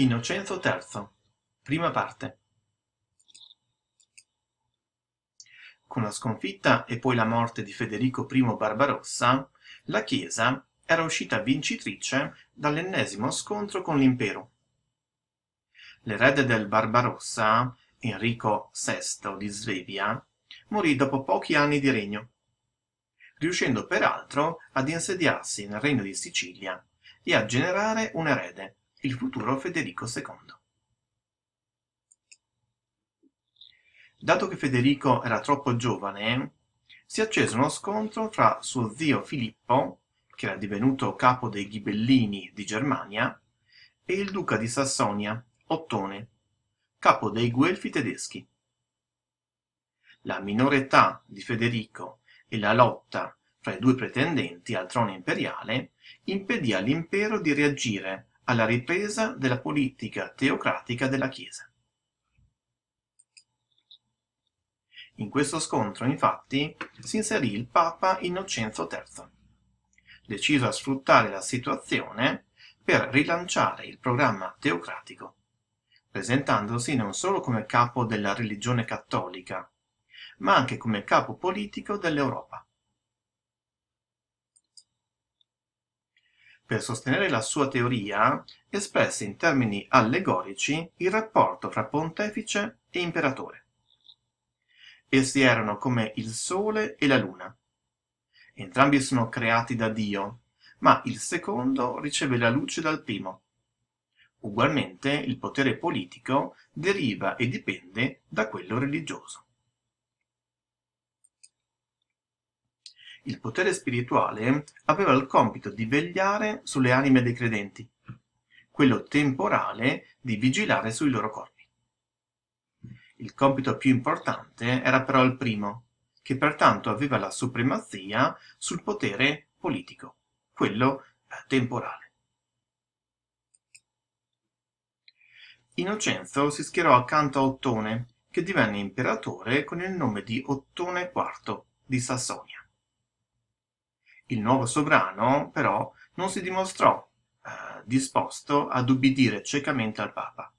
Innocenzo III, prima parte. Con la sconfitta e poi la morte di Federico I Barbarossa, la Chiesa era uscita vincitrice dall'ennesimo scontro con l'impero. L'erede del Barbarossa, Enrico VI di Svevia, morì dopo pochi anni di regno, riuscendo peraltro ad insediarsi nel regno di Sicilia e a generare un erede, il futuro Federico II. Dato che Federico era troppo giovane, si accese uno scontro tra suo zio Filippo, che era divenuto capo dei Ghibellini di Germania, e il duca di Sassonia, Ottone, capo dei Guelfi tedeschi. La minore età di Federico e la lotta fra i due pretendenti al trono imperiale impedì all'impero di reagire alla ripresa della politica teocratica della Chiesa. In questo scontro, infatti, si inserì il Papa Innocenzo III, deciso a sfruttare la situazione per rilanciare il programma teocratico, presentandosi non solo come capo della religione cattolica, ma anche come capo politico dell'Europa. Per sostenere la sua teoria, espresse in termini allegorici il rapporto fra pontefice e imperatore. Essi erano come il sole e la luna. Entrambi sono creati da Dio, ma il secondo riceve la luce dal primo. Ugualmente il potere politico deriva e dipende da quello religioso. Il potere spirituale aveva il compito di vegliare sulle anime dei credenti, quello temporale di vigilare sui loro corpi. Il compito più importante era però il primo, che pertanto aveva la supremazia sul potere politico, quello eh, temporale. Innocenzo si schierò accanto a Ottone, che divenne imperatore con il nome di Ottone IV di Sassonia. Il nuovo sovrano, però, non si dimostrò eh, disposto ad ubbidire ciecamente al Papa.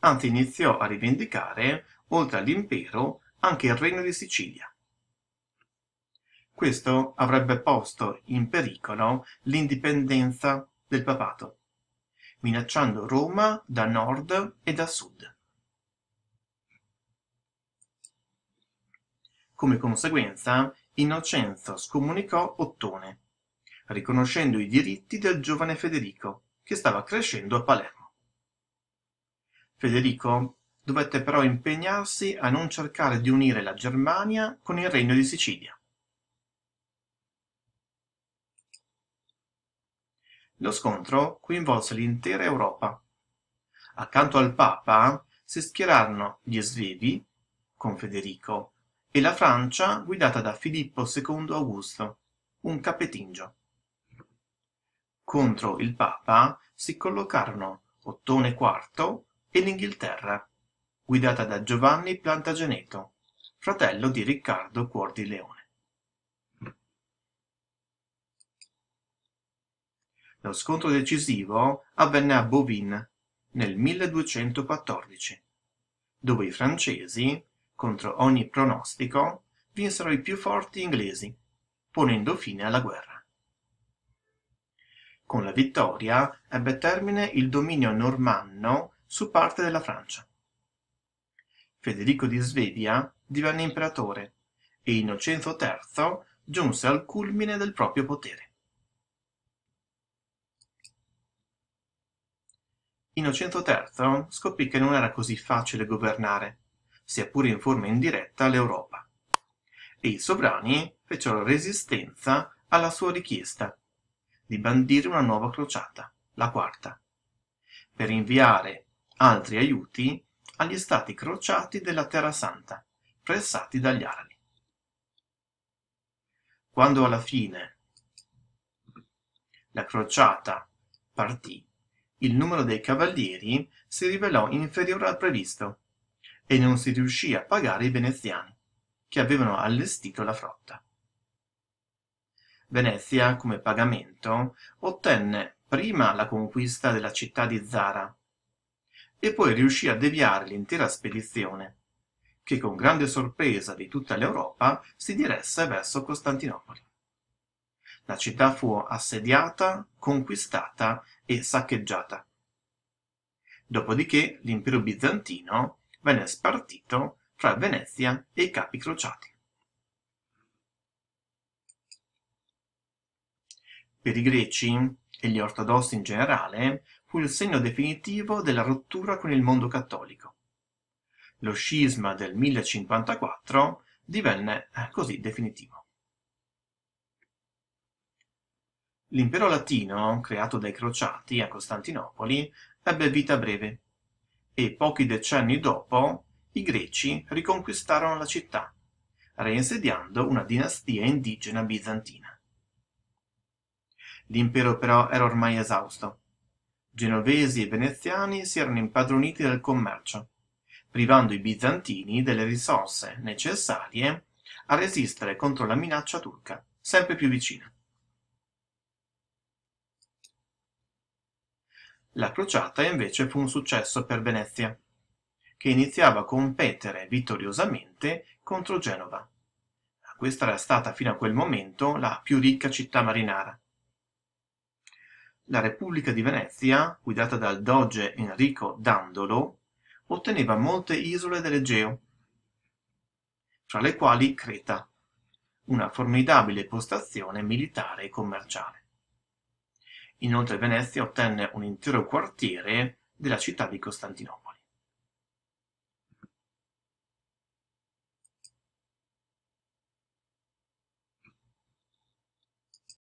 Anzi iniziò a rivendicare, oltre all'impero, anche il regno di Sicilia. Questo avrebbe posto in pericolo l'indipendenza del papato, minacciando Roma da nord e da sud. Come conseguenza, Innocenzo scomunicò Ottone, riconoscendo i diritti del giovane Federico, che stava crescendo a Palermo. Federico dovette però impegnarsi a non cercare di unire la Germania con il regno di Sicilia. Lo scontro coinvolse l'intera Europa. Accanto al Papa si schierarono gli Svevi, con Federico, e la Francia guidata da Filippo II Augusto, un capetingio. Contro il Papa si collocarono Ottone IV e l'Inghilterra, guidata da Giovanni Plantageneto, fratello di Riccardo Cuor di Leone. Lo scontro decisivo avvenne a Bouvines nel 1214, dove i francesi contro ogni pronostico, vinsero i più forti inglesi, ponendo fine alla guerra. Con la vittoria ebbe termine il dominio normanno su parte della Francia. Federico di Svevia divenne imperatore e Innocenzo III giunse al culmine del proprio potere. Innocenzo III scoprì che non era così facile governare sia pure in forma indiretta, l'Europa. E i sovrani fecero resistenza alla sua richiesta di bandire una nuova crociata, la quarta, per inviare altri aiuti agli stati crociati della Terra Santa, pressati dagli arabi. Quando alla fine la crociata partì, il numero dei cavalieri si rivelò inferiore al previsto e non si riuscì a pagare i veneziani, che avevano allestito la flotta. Venezia, come pagamento, ottenne prima la conquista della città di Zara, e poi riuscì a deviare l'intera spedizione, che con grande sorpresa di tutta l'Europa si diresse verso Costantinopoli. La città fu assediata, conquistata e saccheggiata. Dopodiché l'impero bizantino venne spartito fra Venezia e i capi crociati. Per i greci e gli ortodossi in generale fu il segno definitivo della rottura con il mondo cattolico. Lo scisma del 1054 divenne eh, così definitivo. L'impero latino, creato dai crociati a Costantinopoli, ebbe vita breve e pochi decenni dopo i greci riconquistarono la città, reinsediando una dinastia indigena bizantina. L'impero però era ormai esausto. Genovesi e veneziani si erano impadroniti del commercio, privando i bizantini delle risorse necessarie a resistere contro la minaccia turca, sempre più vicina. La crociata invece fu un successo per Venezia, che iniziava a competere vittoriosamente contro Genova. Questa era stata fino a quel momento la più ricca città marinara. La Repubblica di Venezia, guidata dal doge Enrico Dandolo, otteneva molte isole dell'Egeo, fra le quali Creta, una formidabile postazione militare e commerciale. Inoltre Venezia ottenne un intero quartiere della città di Costantinopoli.